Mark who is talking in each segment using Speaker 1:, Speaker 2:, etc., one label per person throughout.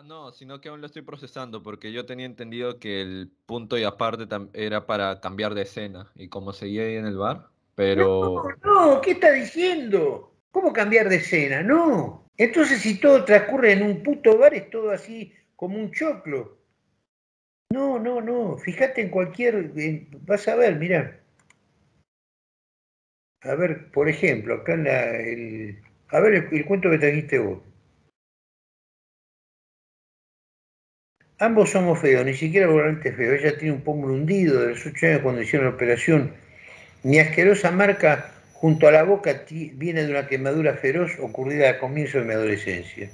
Speaker 1: Ah, no, sino que aún lo estoy procesando, porque yo tenía entendido que el punto y aparte era para cambiar de escena, y como seguía ahí en el bar, pero...
Speaker 2: No, no, ¿qué está diciendo? ¿Cómo cambiar de escena? No. Entonces si todo transcurre en un puto bar es todo así como un choclo. No, no, no. Fíjate en cualquier... vas a ver, mira. A ver, por ejemplo, acá en la... El, a ver el, cuento que trajiste vos. Ambos somos feos, ni siquiera volante feo. Ella tiene un pómulo hundido de los ocho años cuando hicieron la operación. Mi asquerosa marca junto a la boca viene de una quemadura feroz ocurrida a comienzo de mi adolescencia.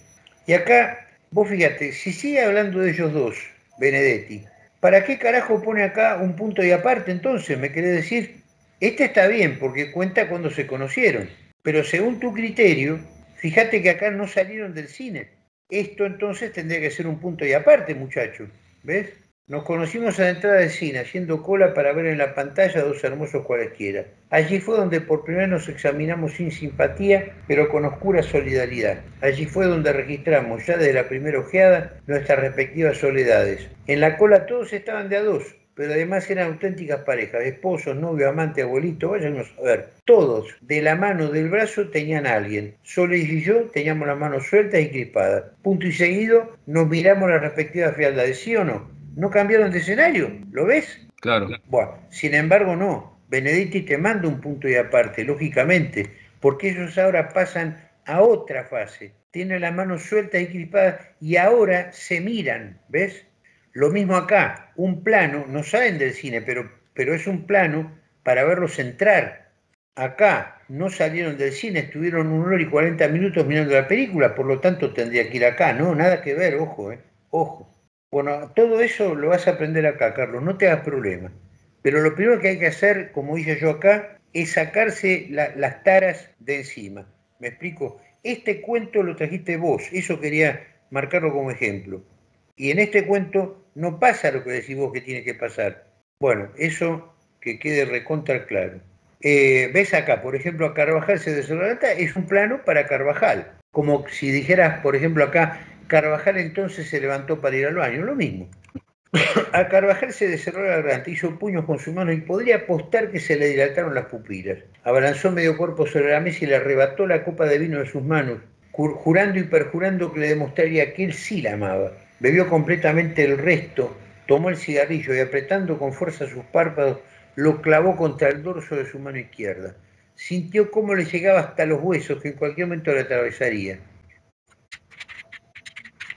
Speaker 2: Y acá, vos fíjate, si sigue hablando de ellos dos, Benedetti, ¿para qué carajo pone acá un punto y aparte entonces? ¿Me querés decir? Este está bien porque cuenta cuando se conocieron, pero según tu criterio, fíjate que acá no salieron del cine. Esto entonces tendría que ser un punto y aparte, muchachos. ¿Ves? Nos conocimos a la entrada del cine, haciendo cola para ver en la pantalla dos hermosos cualesquiera. Allí fue donde por primera nos examinamos sin simpatía, pero con oscura solidaridad. Allí fue donde registramos, ya desde la primera ojeada, nuestras respectivas soledades. En la cola todos estaban de a dos, pero además eran auténticas parejas, esposos, novio, amante, abuelito, váyanos a ver. Todos, de la mano, del brazo, tenían a alguien. Soledad y yo teníamos las manos sueltas y crispadas. Punto y seguido, nos miramos las respectivas frialdades, ¿sí o no? no cambiaron de escenario, ¿lo ves?
Speaker 1: Claro.
Speaker 2: Bueno, sin embargo, no. Benedetti te manda un punto y aparte, lógicamente, porque ellos ahora pasan a otra fase. Tienen las manos sueltas y crispadas y ahora se miran, ¿ves? Lo mismo acá, un plano, no salen del cine, pero, pero es un plano para verlos entrar. Acá no salieron del cine, estuvieron un hora y 40 minutos mirando la película, por lo tanto tendría que ir acá, no, nada que ver, ojo, ¿eh? Ojo. Bueno, todo eso lo vas a aprender acá, Carlos, no te hagas problema. Pero lo primero que hay que hacer, como hice yo acá, es sacarse las taras de encima. ¿Me explico? Este cuento lo trajiste vos, eso quería marcarlo como ejemplo. Y en este cuento no pasa lo que decís vos que tiene que pasar. Bueno, eso que quede recontra claro. Eh, ves acá, por ejemplo, a Carvajal se desorganza, es un plano para Carvajal. Como si dijeras, por ejemplo, acá, Carvajal entonces se levantó para ir al baño, lo mismo. A Carvajal se deserró la garganta, hizo puños con su mano y podría apostar que se le dilataron las pupilas. Abalanzó medio cuerpo sobre la mesa y le arrebató la copa de vino de sus manos, jurando y perjurando que le demostraría que él sí la amaba. Bebió completamente el resto, tomó el cigarrillo y apretando con fuerza sus párpados, lo clavó contra el dorso de su mano izquierda. Sintió cómo le llegaba hasta los huesos que en cualquier momento le atravesaría.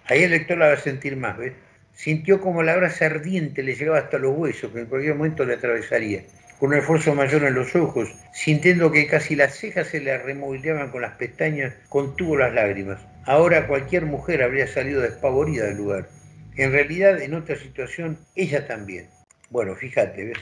Speaker 2: Ahí el lector la va a sentir más, ¿ves? Sintió como la brasa ardiente le llegaba hasta los huesos, que en cualquier momento le atravesaría. Con un esfuerzo mayor en los ojos, sintiendo que casi las cejas se le removillaban con las pestañas, contuvo las lágrimas. Ahora cualquier mujer habría salido despavorida del lugar. En realidad, en otra situación, ella también. Bueno, fíjate, ¿ves?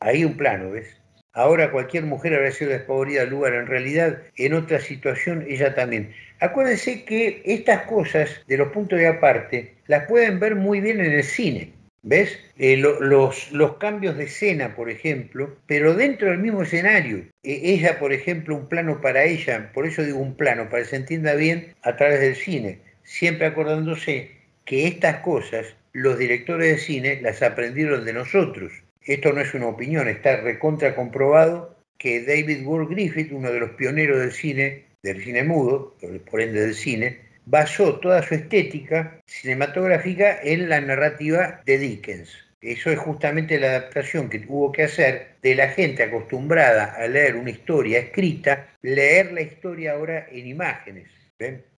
Speaker 2: Ahí un plano, ¿ves? Ahora cualquier mujer habría sido despavorida del lugar. En realidad, en otra situación, ella también. Acuérdense que estas cosas de los puntos de aparte las pueden ver muy bien en el cine. ¿Ves? Eh, los, los, cambios de escena, por ejemplo, pero dentro del mismo escenario. Eh, ella, por ejemplo, un plano para ella, por eso digo un plano, para que se entienda bien a través del cine, siempre acordándose que estas cosas los directores de cine las aprendieron de nosotros. Esto no es una opinión, está recontra comprobado que David Ward Griffith, uno de los pioneros del cine, del cine mudo, por ende del cine, basó toda su estética cinematográfica en la narrativa de Dickens. Eso es justamente la adaptación que tuvo que hacer de la gente acostumbrada a leer una historia escrita, leer la historia ahora en imágenes.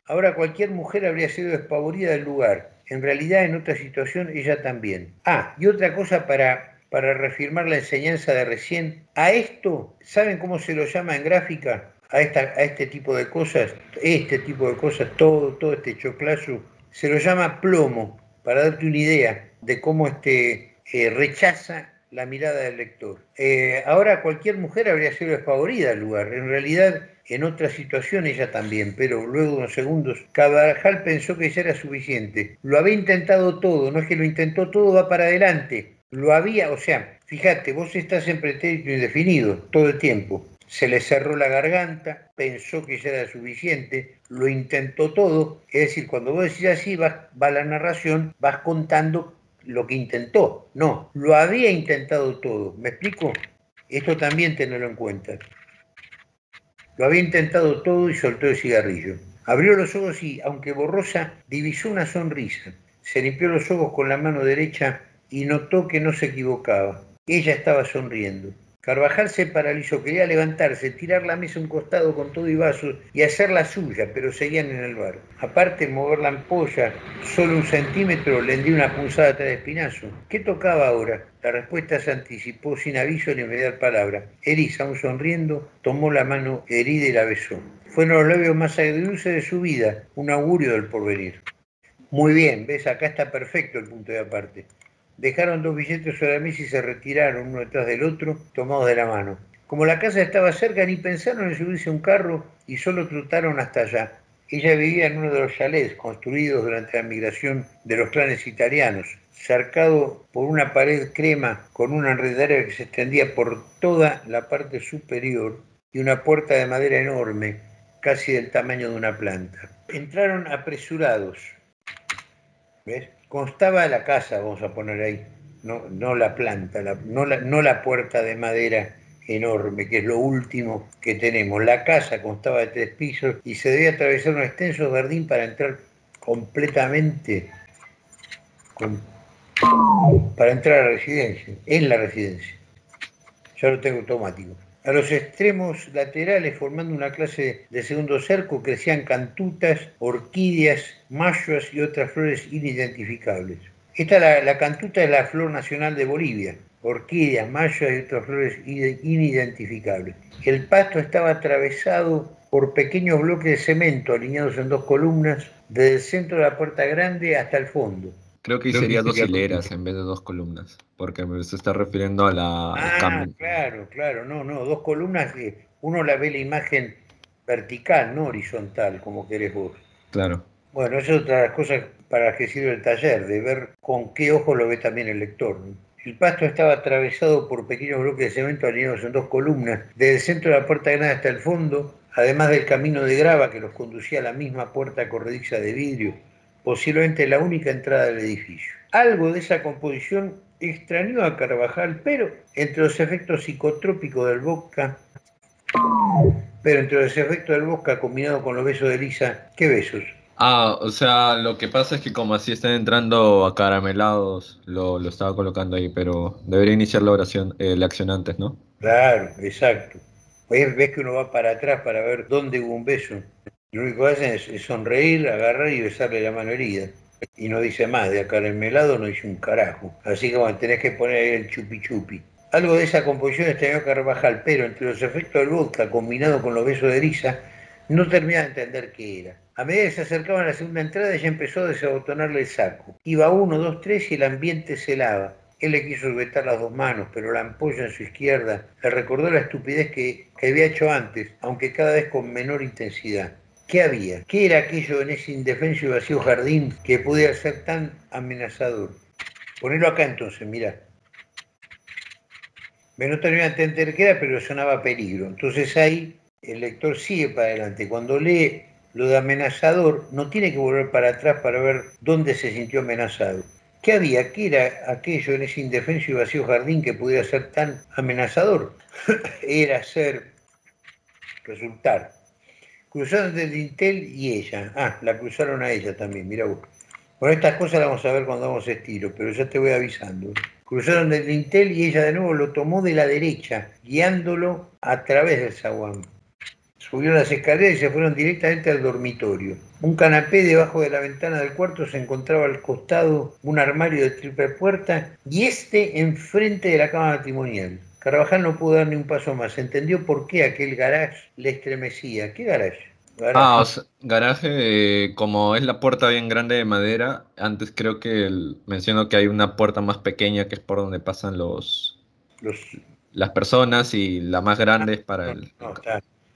Speaker 2: Ahora cualquier mujer habría sido despavorida del lugar. En realidad en otra situación ella también. Ah, y otra cosa para, para reafirmar la enseñanza de recién. A esto, ¿saben cómo se lo llama en gráfica? A, este tipo de cosas, este tipo de cosas, todo, todo este choclazo, se lo llama plomo, para darte una idea de cómo este, eh, rechaza la mirada del lector. Eh, ahora cualquier mujer habría sido desfavorida al lugar, en realidad en otra situación ella también, pero luego de unos segundos, Cabajal pensó que ya era suficiente. Lo había intentado todo, no es que lo intentó todo, va para adelante. Lo había, o sea, fíjate, vos estás en pretérito indefinido todo el tiempo. Se le cerró la garganta, pensó que ya era suficiente, lo intentó todo. Es decir, cuando vos decís así, va la narración, vas contando lo que intentó. No, lo había intentado todo. ¿Me explico? Esto también tenerlo en cuenta. Lo había intentado todo y soltó el cigarrillo. Abrió los ojos y, aunque borrosa, divisó una sonrisa. Se limpió los ojos con la mano derecha y notó que no se equivocaba. Ella estaba sonriendo. Carvajal se paralizó, quería levantarse, tirar la mesa a un costado con todo y vasos y hacer la suya, pero seguían en el bar. Aparte, mover la ampolla solo un centímetro le dio una punzada de espinazo. ¿Qué tocaba ahora? La respuesta se anticipó sin aviso ni me dar palabra. Elisa, aún sonriendo, tomó la mano herida y la besó. Fueron los labios más agridulces de su vida, un augurio del porvenir. Muy bien, ves, acá está perfecto el punto de aparte. Dejaron dos billetes sobre la mesa y se retiraron uno detrás del otro, tomados de la mano. Como la casa estaba cerca, ni pensaron en subirse a un carro y solo trotaron hasta allá. Ella vivía en uno de los chalets construidos durante la migración de los clanes italianos, cercado por una pared crema con una enredadera que se extendía por toda la parte superior y una puerta de madera enorme, casi del tamaño de una planta. Entraron apresurados. ¿Ves? Constaba la casa, vamos a poner ahí, no, no la planta, no, la, no la puerta de madera enorme, que es lo último que tenemos. La casa constaba de tres pisos y se debía atravesar un extenso jardín para entrar completamente, para entrar a la residencia, en la residencia. Ya lo tengo automático. A los extremos laterales, formando una clase de segundo cerco, crecían cantutas, orquídeas, mayas y otras flores inidentificables. Esta la, la cantuta es la flor nacional de Bolivia, orquídeas, mayas y otras flores inidentificables. El pasto estaba atravesado por pequeños bloques de cemento alineados en dos columnas, desde el centro de la puerta grande hasta el fondo.
Speaker 1: Creo que sería dos hileras en vez de dos columnas, porque se está refiriendo a la...
Speaker 2: Ah, claro, claro, no, no, dos columnas, uno la ve la imagen vertical, no horizontal, como querés vos.
Speaker 1: Claro.
Speaker 2: Bueno, esa es otra de las cosas para las que sirve el taller, de ver con qué ojo lo ve también el lector. El pasto estaba atravesado por pequeños bloques de cemento alineados en dos columnas, desde el centro de la puerta grande hasta el fondo, además del camino de grava que los conducía a la misma puerta corrediza de vidrio posiblemente la única entrada del edificio. Algo de esa composición extrañó a Carvajal, pero entre los efectos psicotrópicos del vodka, pero entre los efectos del vodka combinado con los besos de Lisa, ¿qué besos?
Speaker 1: Ah, o sea, lo que pasa es que como así están entrando a caramelados, lo, estaba colocando ahí, pero debería iniciar la oración, eh, la acción antes, ¿no?
Speaker 2: Claro, exacto. Ves que uno va para atrás para ver dónde hubo un beso. Lo único que hacen es, sonreír, agarrar y besarle la mano herida. Y no dice más, de acá en el melado no dice un carajo. Así que bueno, tenés que poner ahí el chupi chupi. Algo de esa composición extrañó Carvajal, pero entre los efectos del vodka combinado con los besos de Elisa, no terminaba de entender qué era. A medida que se acercaban a la segunda entrada, ella empezó a desabotonarle el saco. Iba uno, dos, tres y el ambiente se helaba. Él le quiso sujetar las dos manos, pero la ampolla en su izquierda le recordó la estupidez que había hecho antes, aunque cada vez con menor intensidad. ¿Qué había? ¿Qué era aquello en ese indefenso y vacío jardín que podía ser tan amenazador? Ponelo acá entonces, mira. Me no terminé de entender qué era, pero sonaba peligro. Entonces ahí el lector sigue para adelante. Cuando lee lo de amenazador, no tiene que volver para atrás para ver dónde se sintió amenazado. ¿Qué había? ¿Qué era aquello en ese indefenso y vacío jardín que pudiera ser tan amenazador? era ser, resultar Cruzaron del Intel y ella. Ah, la cruzaron a ella también, mira vos. Bueno, estas cosas las vamos a ver cuando vamos estilo, pero ya te voy avisando. Cruzaron del Intel y ella de nuevo lo tomó de la derecha, guiándolo a través del zaguán. Subieron las escaleras y se fueron directamente al dormitorio. Un canapé debajo de la ventana del cuarto se encontraba al costado un armario de triple puerta y este enfrente de la cama matrimonial. Carvajal no pudo dar ni un paso más. Entendió por qué aquel garage le estremecía. ¿Qué garage?
Speaker 1: Ah, o sea, garaje, como es la puerta bien grande de madera, antes creo que menciono que hay una puerta más pequeña que es por donde pasan los, los las personas y la más grande es para el... No,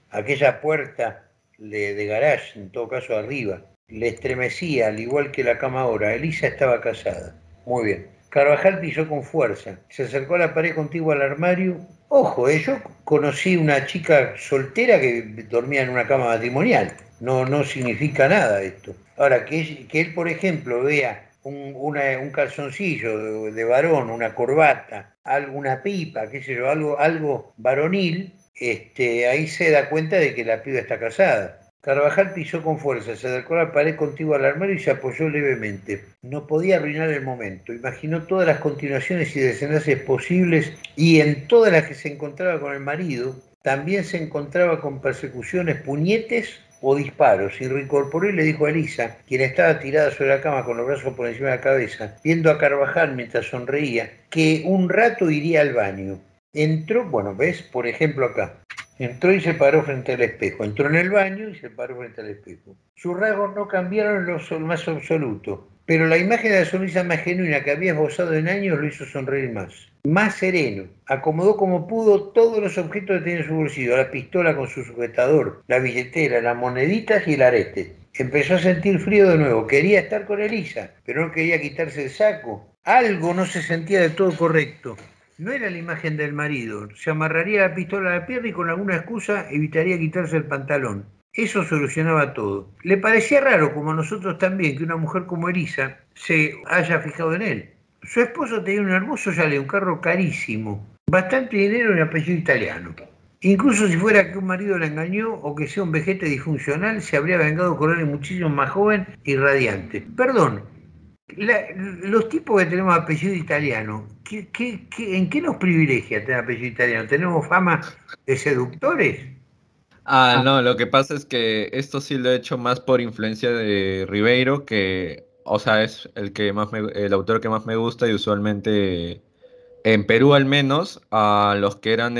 Speaker 2: Aquella puerta de, de garage, en todo caso arriba, le estremecía, al igual que la cama ahora. Elisa estaba casada. Muy bien. Carvajal pisó con fuerza, se acercó a la pared contigua al armario. Ojo, eh, yo conocí una chica soltera que dormía en una cama matrimonial. No, no significa nada esto. Ahora, que, que él, por ejemplo, vea un, calzoncillo de, varón, una corbata, alguna pipa, qué sé yo, algo, algo varonil, este, ahí se da cuenta de que la piba está casada. Carvajal pisó con fuerza, se acercó a la pared contigua al armario y se apoyó levemente. No podía arruinar el momento. Imaginó todas las continuaciones y desenlaces posibles y en todas las que se encontraba con el marido, también se encontraba con persecuciones, puñetes o disparos. Y reincorporó y le dijo a Elisa, quien estaba tirada sobre la cama con los brazos por encima de la cabeza, viendo a Carvajal mientras sonreía, que un rato iría al baño. Entró, bueno, ves, por ejemplo acá, Entró y se paró frente al espejo. Entró en el baño y se paró frente al espejo. Sus rasgos no cambiaron en lo más absoluto, pero la imagen de la sonrisa más genuina que había esbozado en años lo hizo sonreír más. Más sereno, acomodó como pudo todos los objetos que tenía en su bolsillo, la pistola con su sujetador, la billetera, las moneditas y el arete. Empezó a sentir frío de nuevo, quería estar con Elisa, pero no quería quitarse el saco. Algo no se sentía de todo correcto. No era la imagen del marido. Se amarraría la pistola a la pierna y con alguna excusa evitaría quitarse el pantalón. Eso solucionaba todo. Le parecía raro, como a nosotros también, que una mujer como Elisa se haya fijado en él. Su esposo tenía un hermoso yale, un carro carísimo, bastante dinero y apellido italiano. Incluso si fuera que un marido la engañó o que sea un vejete disfuncional, se habría vengado con él muchísimo más joven y radiante. Perdón, los tipos que tenemos apellido italiano, en qué nos privilegia tener apellido italiano? ¿Tenemos fama de seductores?
Speaker 1: Ah, ah, no, lo que pasa es que esto sí lo he hecho más por influencia de Ribeiro, que, o sea, es el, que más el autor que más me gusta y usualmente en Perú al menos, a los que eran,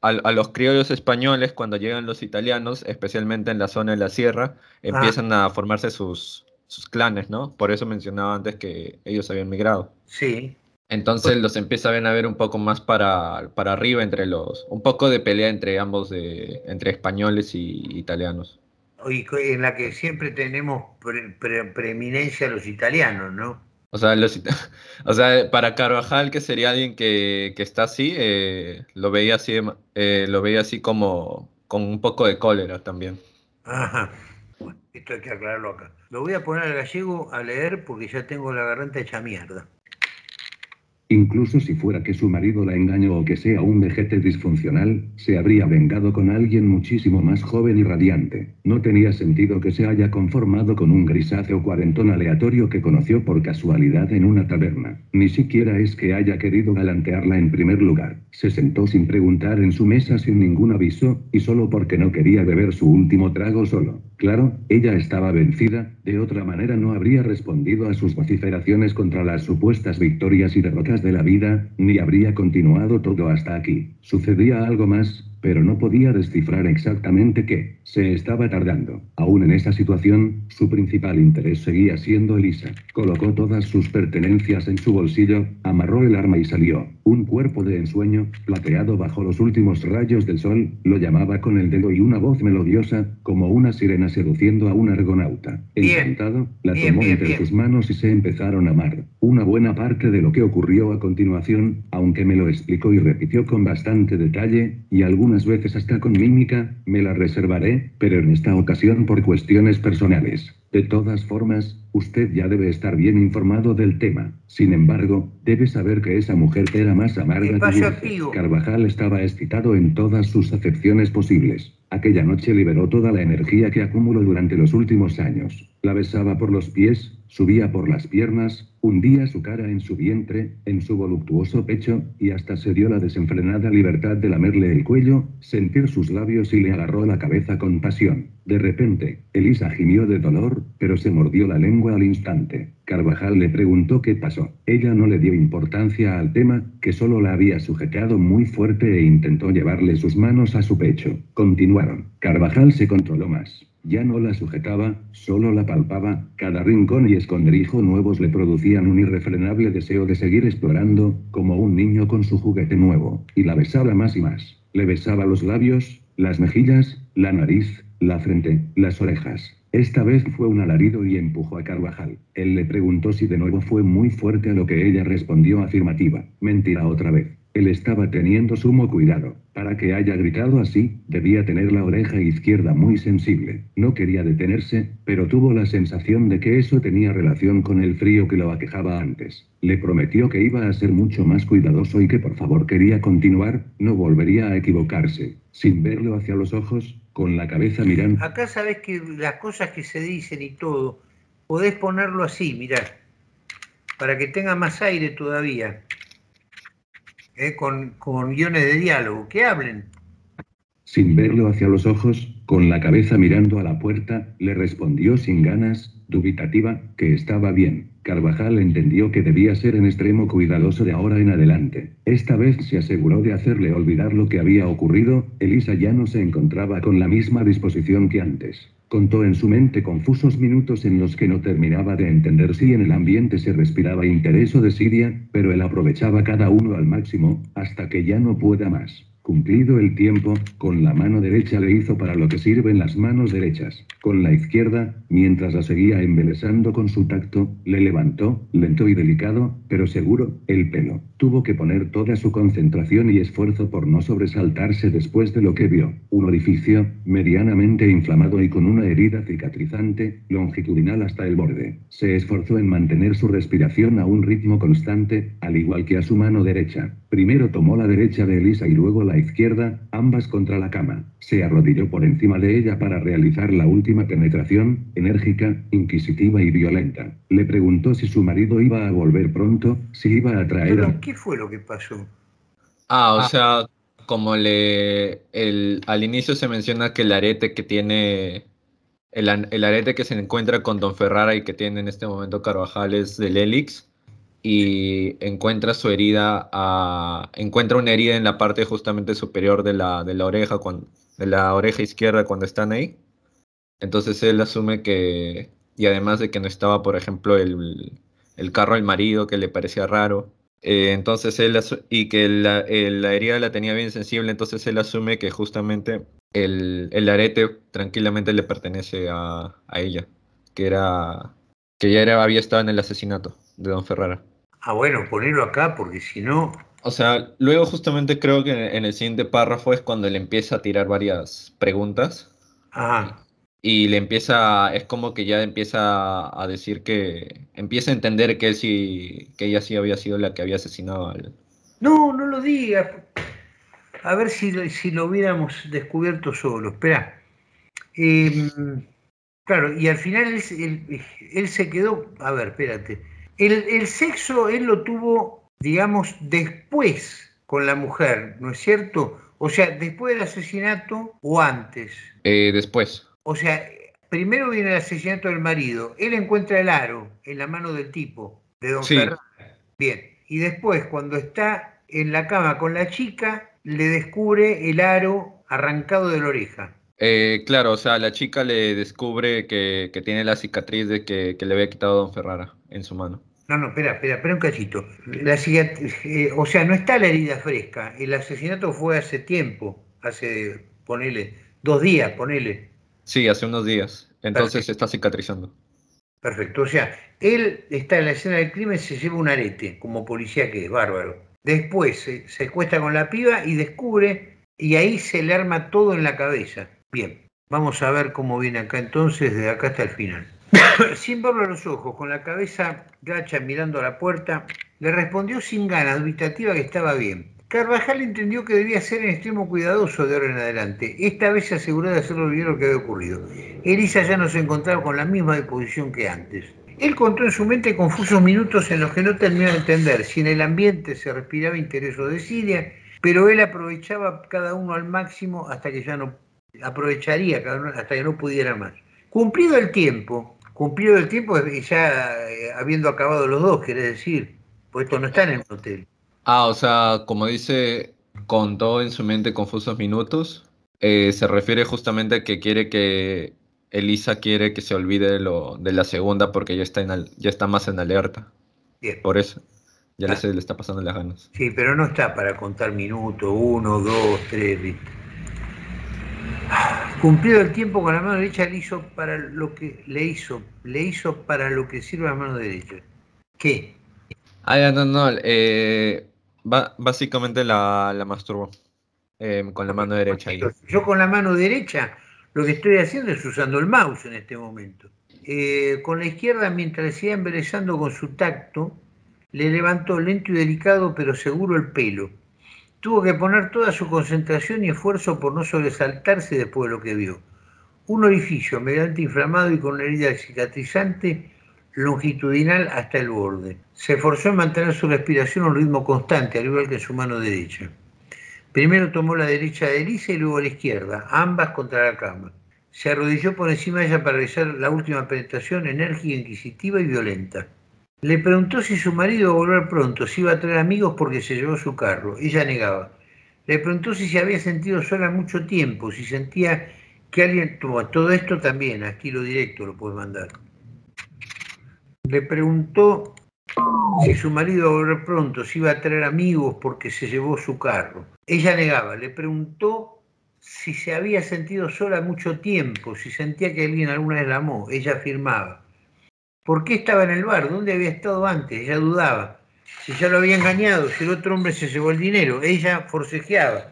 Speaker 1: a, los criollos españoles, cuando llegan los italianos, especialmente en la zona de la sierra, ah. empiezan a formarse sus, sus clanes, ¿no? Por eso mencionaba antes que ellos habían migrado.
Speaker 2: Sí.
Speaker 1: Entonces los empieza a ver un poco más para, para arriba entre los, un poco de pelea entre ambos, de, entre españoles y italianos.
Speaker 2: Y en la que siempre tenemos preeminencia los italianos, ¿no?
Speaker 1: O sea, o sea, para Carvajal, que sería alguien que, está así, eh, lo veía así, eh, lo veía así como con un poco de cólera también.
Speaker 2: Ajá. Esto hay que aclararlo acá. Lo voy a poner al gallego a leer porque ya tengo la garganta hecha mierda.
Speaker 3: Incluso si fuera que su marido la engañó o que sea un vejete disfuncional, se habría vengado con alguien muchísimo más joven y radiante. No tenía sentido que se haya conformado con un grisáceo cuarentón aleatorio que conoció por casualidad en una taberna. Ni siquiera es que haya querido galantearla en primer lugar. Se sentó sin preguntar en su mesa sin ningún aviso, y solo porque no quería beber su último trago solo. Claro, ella estaba vencida, de otra manera no habría respondido a sus vociferaciones contra las supuestas victorias y derrotas de la vida, ni habría continuado todo hasta aquí. Sucedía algo más, pero no podía descifrar exactamente qué. Se estaba tardando. Aún en esa situación, su principal interés seguía siendo Elisa. Colocó todas sus pertenencias en su bolsillo, amarró el arma y salió. Un cuerpo de ensueño, plateado bajo los últimos rayos del sol, lo llamaba con el dedo y una voz melodiosa, como una sirena seduciendo a un argonauta. Encantado, la tomó entre sus manos y se empezaron a amar. Una buena parte de lo que ocurrió a continuación, aunque me lo explicó y repitió con bastante detalle, y algún unas veces hasta con mímica, me la reservaré, pero en esta ocasión por cuestiones personales. De todas formas, usted ya debe estar bien informado del tema. Sin embargo, debe saber que esa mujer era más amarga que. Carvajal estaba excitado en todas sus acepciones posibles. Aquella noche liberó toda la energía que acumuló durante los últimos años. La besaba por los pies, subía por las piernas, hundía su cara en su vientre, en su voluptuoso pecho, y hasta se dio la desenfrenada libertad de lamerle el cuello, sentir sus labios y le agarró la cabeza con pasión. De repente, Elisa gimió de dolor, pero se mordió la lengua al instante. Carvajal le preguntó qué pasó. Ella no le dio importancia al tema, que solo la había sujetado muy fuerte e intentó llevarle sus manos a su pecho. Continuaron. Carvajal se controló más. Ya no la sujetaba, solo la palpaba, cada rincón y escondrijo nuevos le producían un irrefrenable deseo de seguir explorando, como un niño con su juguete nuevo, y la besaba más y más. Le besaba los labios, las mejillas, la nariz, la frente, las orejas. Esta vez fue un alarido y empujó a Carvajal. Él le preguntó si de nuevo fue muy fuerte a lo que ella respondió afirmativa. Mentira otra vez. Él estaba teniendo sumo cuidado. Para que haya gritado así, debía tener la oreja izquierda muy sensible. No quería detenerse, pero tuvo la sensación de que eso tenía relación con el frío que lo aquejaba antes. Le prometió que iba a ser mucho más cuidadoso y que por favor quería continuar, no volvería a equivocarse. Sin verlo hacia los ojos, con la cabeza mirando.
Speaker 2: Acá sabes que las cosas que se dicen y todo, podés ponerlo así, mirá, para que tenga más aire todavía. Eh, con, con guiones de diálogo, que hablen.
Speaker 3: Sin verlo hacia los ojos, con la cabeza mirando a la puerta, le respondió sin ganas, dubitativa, que estaba bien. Carvajal entendió que debía ser en extremo cuidadoso de ahora en adelante. Esta vez se aseguró de hacerle olvidar lo que había ocurrido, Elisa ya no se encontraba con la misma disposición que antes. Contó en su mente confusos minutos en los que no terminaba de entender si en el ambiente se respiraba interés o desidia, pero él aprovechaba cada uno al máximo, hasta que ya no pueda más. Cumplido el tiempo, con la mano derecha le hizo para lo que sirven las manos derechas. Con la izquierda, mientras la seguía embelesando con su tacto, le levantó, lento y delicado, pero seguro, el pelo. Tuvo que poner toda su concentración y esfuerzo por no sobresaltarse después de lo que vio. Un orificio, medianamente inflamado y con una herida cicatrizante, longitudinal hasta el borde. Se esforzó en mantener su respiración a un ritmo constante, al igual que a su mano derecha. Primero tomó la derecha de Elisa y luego la izquierda, ambas contra la cama. Se arrodilló por encima de ella para realizar la última penetración, enérgica, inquisitiva y violenta. Le preguntó si su marido iba a volver pronto, si iba a traer a...
Speaker 2: ¿Qué fue lo que pasó?
Speaker 1: Ah, o ah. sea, como le el, al inicio se menciona que el arete que tiene el, el, arete que se encuentra con Don Ferrara y que tiene en este momento Carvajal es del Helix y encuentra su herida encuentra una herida en la parte justamente superior de la, de la oreja de la oreja izquierda cuando están ahí entonces él asume que y además de que no estaba por ejemplo el, el carro del marido que le parecía raro eh, entonces él y que la, herida la tenía bien sensible, entonces él asume que justamente el, el arete tranquilamente le pertenece a, a, ella, que era que ya era, había estado en el asesinato de Don Ferrara.
Speaker 2: Ah, bueno, ponerlo acá porque si no.
Speaker 1: O sea, luego justamente creo que en el siguiente párrafo es cuando él empieza a tirar varias preguntas.
Speaker 2: Ajá
Speaker 1: y le empieza, es como que ya empieza a decir que, empieza a entender que, sí, que ella sí había sido la que había asesinado al...
Speaker 2: No, no lo diga. A ver si, si lo hubiéramos descubierto solo. Espera. Em, claro, y al final él, se quedó, a ver, espérate. El, el sexo él lo tuvo, digamos, después con la mujer, ¿no es cierto? O sea, después del asesinato o antes.
Speaker 1: Eh, después.
Speaker 2: O sea, primero viene el asesinato del marido. Él encuentra el aro en la mano del tipo, de don Ferrara. Bien. Y después, cuando está en la cama con la chica, le descubre el aro arrancado de la oreja.
Speaker 1: Eh, claro, o sea, la chica le descubre que, tiene la cicatriz de que, le había quitado a don Ferrara en su mano.
Speaker 2: No, no, espera, espera, espera un cachito. La eh, o sea, no está la herida fresca. El asesinato fue hace tiempo, hace, ponele, dos días, ponele.
Speaker 1: Sí, hace unos días. Entonces está cicatrizando.
Speaker 2: Perfecto. O sea, él está en la escena del crimen, se lleva un arete, como policía que es, bárbaro. Después se, se cuesta con la piba y descubre, y ahí se le arma todo en la cabeza. Bien, vamos a ver cómo viene acá entonces, desde acá hasta el final. sin verlo a los ojos, con la cabeza gacha mirando a la puerta, le respondió sin ganas, dubitativa que estaba bien. Carvajal entendió que debía ser en extremo cuidadoso de ahora en adelante. Esta vez se aseguró de hacerlo olvidar lo que había ocurrido. Elisa ya no se encontraba con la misma disposición que antes. Él contó en su mente confusos minutos en los que no terminó de entender si en el ambiente se respiraba interés o desidia, pero él aprovechaba cada uno al máximo hasta que ya no aprovecharía hasta que no pudiera más. Cumplido el tiempo, cumplido el tiempo ya eh, habiendo acabado los dos, quiere decir, pues esto no está en el hotel.
Speaker 1: Ah, o sea, como dice, contó en su mente confusos minutos, eh, se refiere justamente a que quiere que Elisa quiere que se olvide de, lo, de la segunda porque ya está, en ya está más en alerta.
Speaker 2: Bien.
Speaker 1: Por eso. Ya le, ah. le está pasando las ganas.
Speaker 2: Sí, pero no está para contar minutos, uno, dos, tres. Cumplido el tiempo con la mano derecha le hizo para lo que le hizo, le hizo para lo que sirve la mano derecha. ¿Qué?
Speaker 1: Ah, no, no, eh, básicamente la, la masturbó eh, con la mano derecha.
Speaker 2: Yo con la mano derecha lo que estoy haciendo es usando el mouse en este momento. Eh, con la izquierda, mientras se iba embelezando con su tacto, le levantó lento y delicado pero seguro el pelo. Tuvo que poner toda su concentración y esfuerzo por no sobresaltarse después de lo que vio. Un orificio mediante inflamado y con una herida cicatrizante longitudinal hasta el borde. Se esforzó en mantener su respiración a un ritmo constante, al igual que su mano derecha. Primero tomó la derecha de Elisa y luego la izquierda, ambas contra la cama. Se arrodilló por encima de ella para realizar la última penetración enérgica, inquisitiva y violenta. Le preguntó si su marido iba a volver pronto, si iba a traer amigos porque se llevó su carro. Ella negaba. Le preguntó si se había sentido sola mucho tiempo, si sentía que alguien... Todo esto también, a estilo directo lo puede mandar. Le preguntó si su marido iba a volver pronto, si iba a traer amigos porque se llevó su carro. Ella negaba, le preguntó si se había sentido sola mucho tiempo, si sentía que alguien alguna vez la amó. Ella afirmaba. ¿Por qué estaba en el bar? ¿Dónde había estado antes? Ella dudaba. Si ya lo había engañado, si el otro hombre se llevó el dinero. Ella forcejeaba.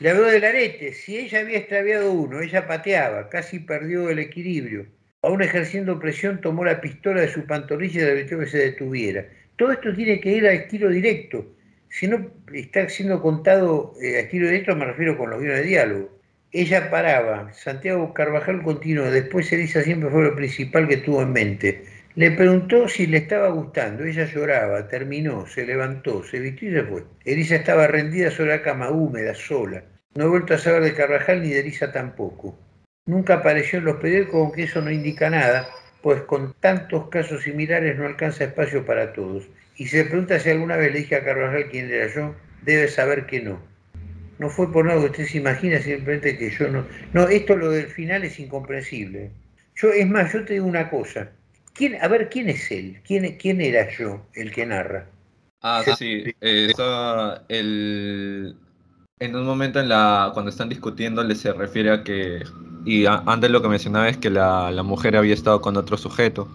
Speaker 2: Le habló del arete. Si ella había extraviado uno, ella pateaba. Casi perdió el equilibrio. Aún ejerciendo presión, tomó la pistola de su pantorrilla y le advirtió que se detuviera. Todo esto tiene que ir a estilo directo si no está siendo contado eh, a estilo directo, me refiero con los guiones de diálogo. Ella paraba, Santiago Carvajal continuó, después Elisa siempre fue lo principal que tuvo en mente. Le preguntó si le estaba gustando, ella lloraba, terminó, se levantó, se vistió y se fue. Elisa estaba rendida sobre la cama, húmeda, sola. No he vuelto a saber de Carvajal ni de Elisa tampoco. Nunca apareció en los periódicos, aunque eso no indica nada, pues con tantos casos similares no alcanza espacio para todos. Y se pregunta si alguna vez le dije a Carvajal quién era yo, debe saber que no. No fue por nada que usted se imagina, simplemente que yo no. No, esto lo del final es incomprensible. Yo, es más, yo te digo una cosa. ¿Quién, a ver, ¿quién es él? ¿Quién, quién era yo, el que narra?
Speaker 1: Ah, sí. Eh, el, en un momento en la, cuando están discutiendo, le se refiere a que. Y antes lo que mencionaba es que la, la mujer había estado con otro sujeto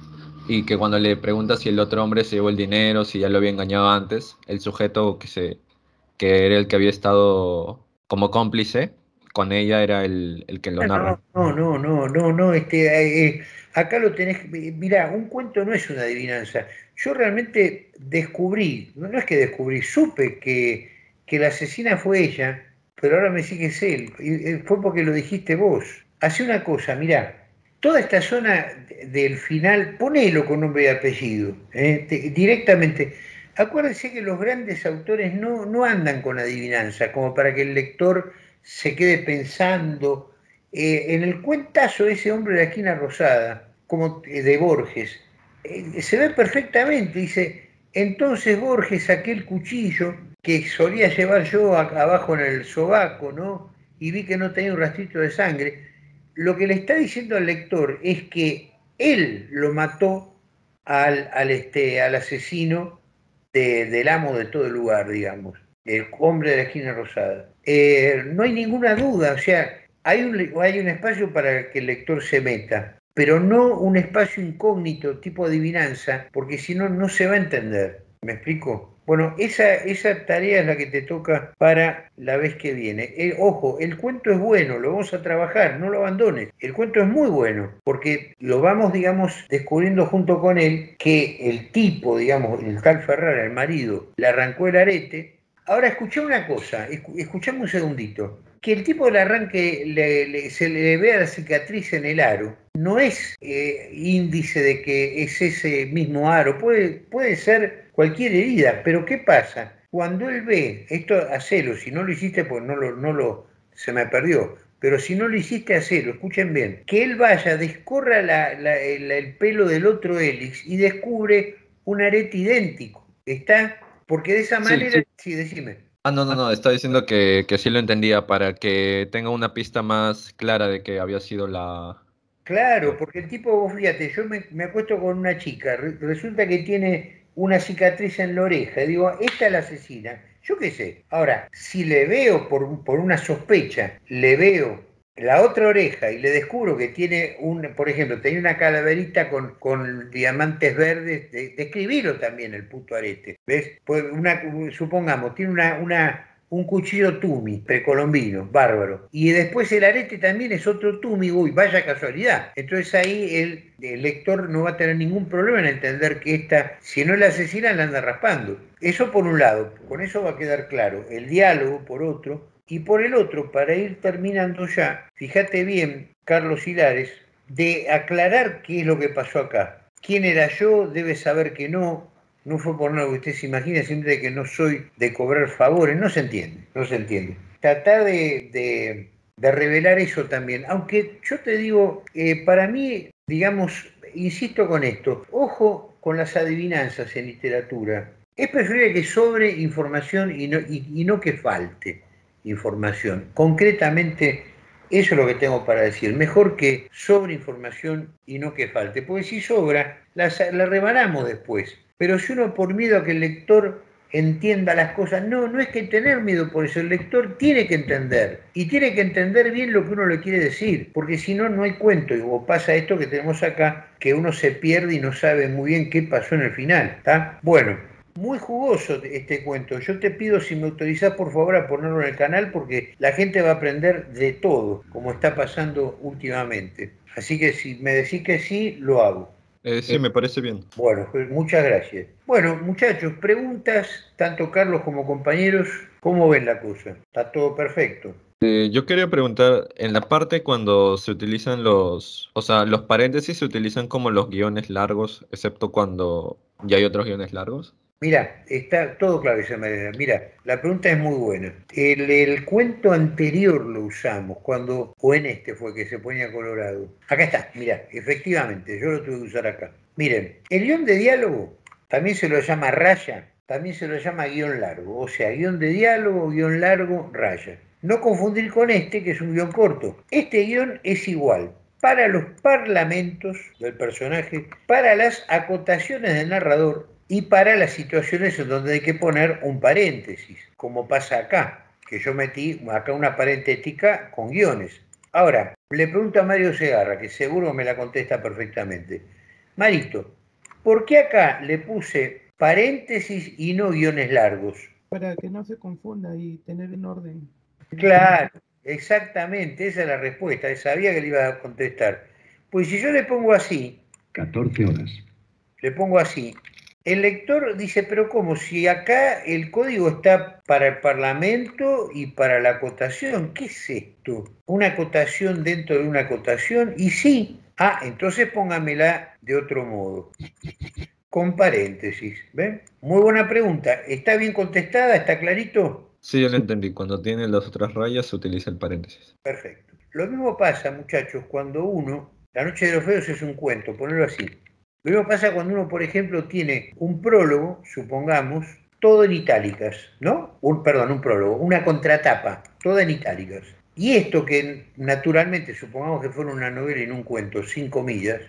Speaker 1: y que cuando le pregunta si el otro hombre se llevó el dinero, si ya lo había engañado antes, el sujeto que se que era el que había estado como cómplice con ella era el, el que lo narra.
Speaker 2: No, no, no, no, no, este, eh, eh, acá lo tenés, mira, un cuento no es una adivinanza. Yo realmente descubrí, no es que descubrí, supe que, que la asesina fue ella, pero ahora me sigues él, y fue porque lo dijiste vos. Hace una cosa, mira, toda esta zona del final, ponelo con nombre y apellido, ¿eh? directamente. Acuérdense que los grandes autores no, no, andan con adivinanza, como para que el lector se quede pensando. Eh, en el cuentazo ese hombre de la esquina rosada, como de Borges, eh, se ve perfectamente, dice, entonces Borges saqué el cuchillo que solía llevar yo abajo en el sobaco, ¿no? Y vi que no tenía un rastrito de sangre lo que le está diciendo al lector es que él lo mató al, este, al asesino del amo de todo el lugar, digamos, el hombre de la esquina rosada. Eh, no hay ninguna duda, o sea, hay un, hay un espacio para que el lector se meta, pero no un espacio incógnito tipo adivinanza, porque si no, no se va a entender. ¿Me explico? Bueno, esa, esa tarea es la que te toca para la vez que viene. Eh, ojo, el cuento es bueno, lo vamos a trabajar, no lo abandones. El cuento es muy bueno, porque lo vamos, digamos, descubriendo junto con él que el tipo, digamos, el tal Ferrara, el marido, le arrancó el arete. Ahora escuché una cosa, escuchame un segundito que el tipo del arranque se le vea la cicatriz en el aro no es eh, índice de que es ese mismo aro, puede, puede ser cualquier herida, pero ¿qué pasa? Cuando él ve, esto hacelo, si no lo hiciste, pues no lo, no lo, se me perdió, pero si no lo hiciste, hacelo, escuchen bien, que él vaya, descorra el, pelo del otro hélix y descubre un arete idéntico, ¿está? Porque de esa manera, sí decime.
Speaker 1: Ah, no, no, no, está diciendo que, que sí lo entendía para que tenga una pista más clara de que había sido la...
Speaker 2: Claro, porque el tipo, vos fíjate, yo me, me acuesto con una chica, resulta que tiene una cicatriz en la oreja, digo, esta es la asesina, yo qué sé. Ahora, si le veo por, por una sospecha, le veo la otra oreja y le descubro que tiene un, por ejemplo, tenía una calaverita con, con diamantes verdes, describirlo también el puto arete. ¿Ves? Pues una, supongamos, tiene una, una un cuchillo tumi, precolombino, bárbaro. Y después el arete también es otro tumi, uy, vaya casualidad. Entonces ahí el, el, lector no va a tener ningún problema en entender que esta, si no la asesina, la anda raspando. Eso por un lado, con eso va a quedar claro. El diálogo, por otro, y por el otro, para ir terminando ya, fíjate bien, Carlos Hilares, de aclarar qué es lo que pasó acá. ¿Quién era yo? Debe saber que no. No fue por nada que usted se imagina, siempre que no soy de cobrar favores. No se entiende, no se entiende. Tratar de, revelar eso también. Aunque yo te digo, eh, para mí, digamos, insisto con esto, ojo con las adivinanzas en literatura. Es preferible que sobre información y no, y no que falte información. Concretamente, eso es lo que tengo para decir. Mejor que sobre información y no que falte. Porque si sobra, la, la rebanamos después. Pero si uno por miedo a que el lector entienda las cosas, no, no es que tener miedo por eso, el lector tiene que entender y tiene que entender bien lo que uno le quiere decir, porque si no, no hay cuento. Y o pasa esto que tenemos acá, que uno se pierde y no sabe muy bien qué pasó en el final. ¿está? Bueno, muy jugoso este cuento. Yo te pido si me autorizás por favor a ponerlo en el canal porque la gente va a aprender de todo, como está pasando últimamente. Así que si me decís que sí, lo hago.
Speaker 1: Eh, sí, me parece bien.
Speaker 2: Bueno, pues muchas gracias. Bueno, muchachos, preguntas, tanto Carlos como compañeros, ¿cómo ven la cosa? ¿Está todo perfecto?
Speaker 1: Eh, yo quería preguntar, en la parte cuando se utilizan los, o sea, los paréntesis se utilizan como los guiones largos, excepto cuando ya hay otros guiones largos.
Speaker 2: Mira, está todo claro manera. Mira, la pregunta es muy buena. El, el, cuento anterior lo usamos, cuando, o en este fue que se ponía colorado. Acá está, mira, efectivamente, yo lo tuve que usar acá. Miren, el guion de diálogo también se lo llama raya, también se lo llama guion largo. O sea, guion de diálogo, guion largo, raya. No confundir con este, que es un guion corto. Este guion es igual para los parlamentos del personaje, para las acotaciones del narrador y para las situaciones en donde hay que poner un paréntesis, como pasa acá, que yo metí acá una paréntesis con guiones. Ahora, le pregunto a Mario Segarra, que seguro me la contesta perfectamente. Marito, ¿por qué acá le puse paréntesis y no guiones largos?
Speaker 4: Para que no se confunda y tener en orden.
Speaker 2: Claro, exactamente, esa es la respuesta. Sabía que le iba a contestar. Pues si yo le pongo así.
Speaker 3: 14 horas.
Speaker 2: Le pongo así. El lector dice, pero ¿cómo? Si acá el código está para el Parlamento y para la acotación, ¿qué es esto? ¿Una acotación dentro de una acotación? Y sí, ah, entonces póngamela de otro modo, con paréntesis. ¿Ven? Muy buena pregunta. ¿Está bien contestada? ¿Está clarito?
Speaker 1: Sí, yo lo entendí. Cuando tiene las otras rayas se utiliza el paréntesis.
Speaker 2: Perfecto. Lo mismo pasa, muchachos, cuando uno, La Noche de los Feos es un cuento, ponerlo así lo mismo pasa cuando uno, por ejemplo, tiene un prólogo, supongamos, todo en itálicas, ¿no? Un, perdón, un prólogo, una contratapa, toda en itálicas. Y esto que naturalmente, supongamos que fuera una novela en un cuento, sin comillas,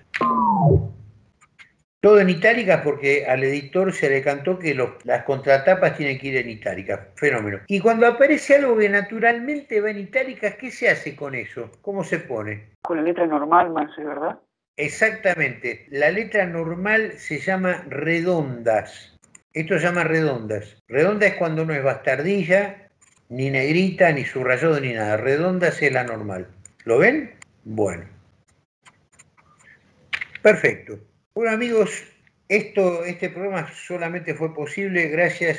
Speaker 2: todo en itálicas porque al editor se le cantó que las contratapas tienen que ir en itálicas. Fenómeno. Y cuando aparece algo que naturalmente va en itálicas, ¿qué se hace con eso? ¿Cómo se pone?
Speaker 4: Con la letra normal, más, ¿verdad?
Speaker 2: Exactamente. La letra normal se llama redondas. Esto se llama redondas. Redonda es cuando no es bastardilla, ni negrita, ni subrayado, ni nada. Redondas es la normal. ¿Lo ven? Bueno. Perfecto. Bueno amigos, esto, este programa solamente fue posible gracias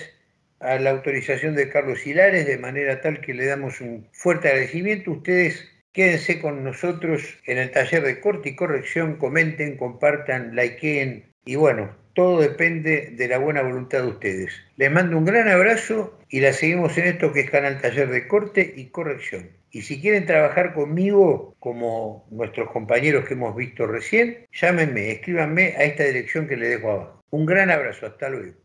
Speaker 2: a la autorización de Carlos Hilares, de manera tal que le damos un fuerte agradecimiento. Ustedes Quédense con nosotros en el taller de corte y corrección, comenten, compartan, likeen y bueno, todo depende de la buena voluntad de ustedes. Les mando un gran abrazo y la seguimos en esto que es Canal Taller de Corte y Corrección. Y si quieren trabajar conmigo, como nuestros compañeros que hemos visto recién, llámenme, escríbanme a esta dirección que les dejo abajo. Un gran abrazo, hasta luego.